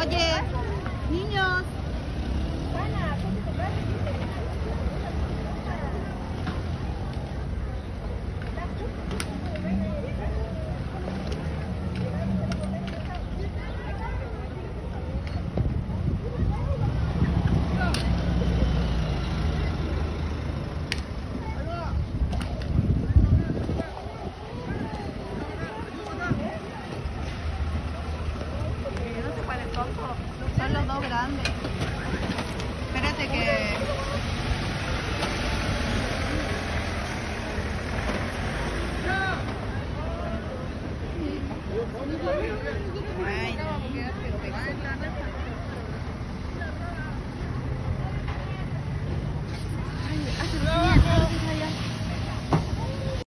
Oye, Son los dos grandes. Espérate que...